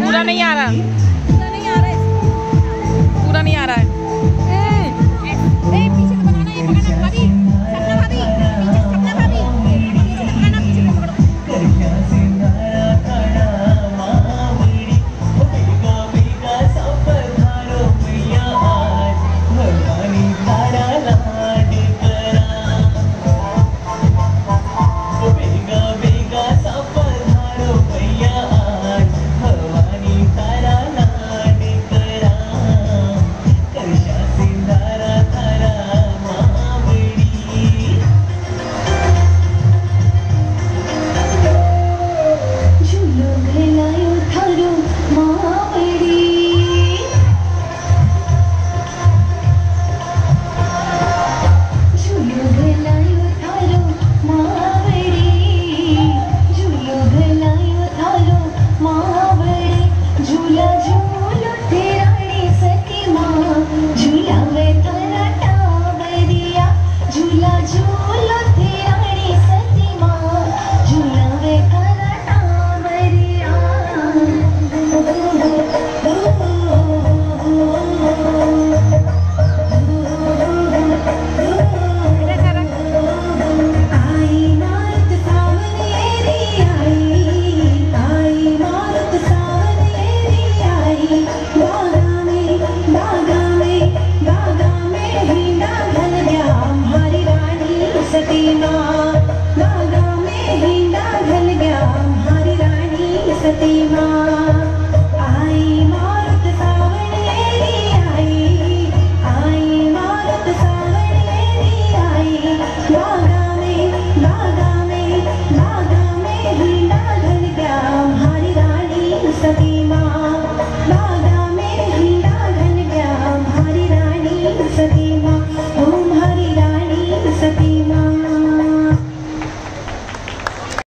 पूरा नहीं आ रहा। सकती